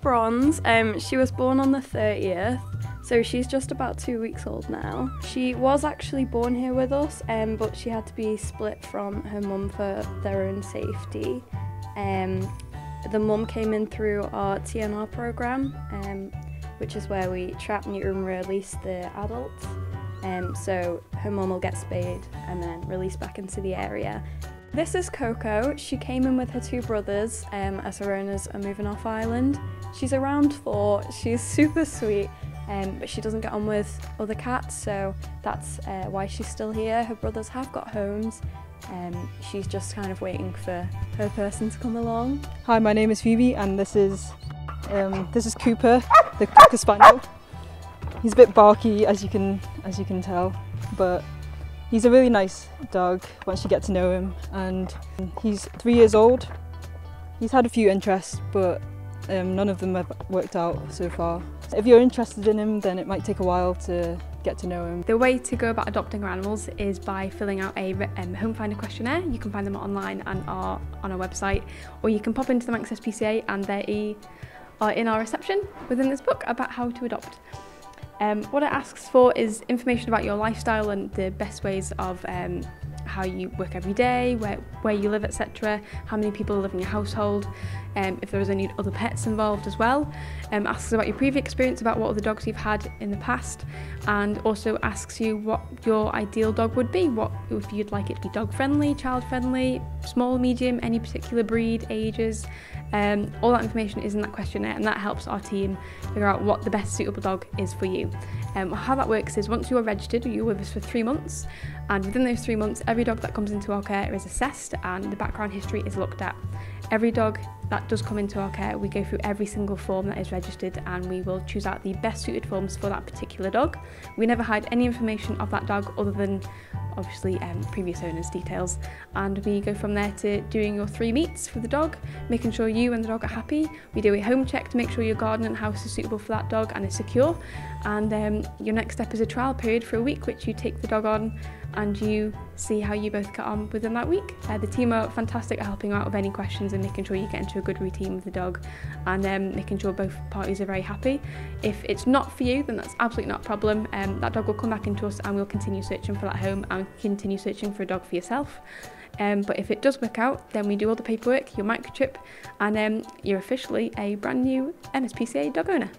Bronze. Um, she was born on the 30th, so she's just about two weeks old now. She was actually born here with us, um, but she had to be split from her mum for their own safety. Um, the mum came in through our TNR program, um, which is where we trap, neuter, and release the adults. Um, so her mum will get spayed and then released back into the area. This is Coco. She came in with her two brothers um, as her owners are moving off island. She's around four. She's super sweet, um, but she doesn't get on with other cats, so that's uh, why she's still here. Her brothers have got homes. Um, she's just kind of waiting for her person to come along. Hi, my name is Phoebe, and this is um, this is Cooper, the Cocker Spaniel. He's a bit barky, as you can as you can tell, but he's a really nice dog once you get to know him. And he's three years old. He's had a few interests, but um, none of them have worked out so far. If you're interested in him, then it might take a while to get to know him. The way to go about adopting our animals is by filling out a um, home finder questionnaire. You can find them online and are on our website, or you can pop into the Manx SPCA and they are in our reception within this book about how to adopt. Um, what it asks for is information about your lifestyle and the best ways of um, how you work every day, where, where you live, etc., how many people live in your household, um, if there is any other pets involved as well. Um, asks about your previous experience, about what other dogs you've had in the past, and also asks you what your ideal dog would be. What if you'd like it to be dog friendly, child friendly, small, medium, any particular breed, ages. Um, all that information is in that questionnaire, and that helps our team figure out what the best suitable dog is for you. Um, how that works is once you're registered, you're with us for three months, and within those three months, every dog that comes into our care is assessed and the background history is looked at. Every dog that does come into our care, we go through every single form that is registered and we will choose out the best suited forms for that particular dog. We never hide any information of that dog other than obviously um, previous owner's details and we go from there to doing your three meets for the dog, making sure you and the dog are happy. We do a home check to make sure your garden and house is suitable for that dog and is secure and um, your next step is a trial period for a week which you take the dog on and you see how you both get on within that week. Uh, the team are fantastic at helping out with any questions and making sure you get into a good routine with the dog and um, making sure both parties are very happy. If it's not for you, then that's absolutely not a problem. Um, that dog will come back into us and we'll continue searching for that home and continue searching for a dog for yourself. Um, but if it does work out, then we do all the paperwork, your microchip, and um, you're officially a brand new MSPCA dog owner.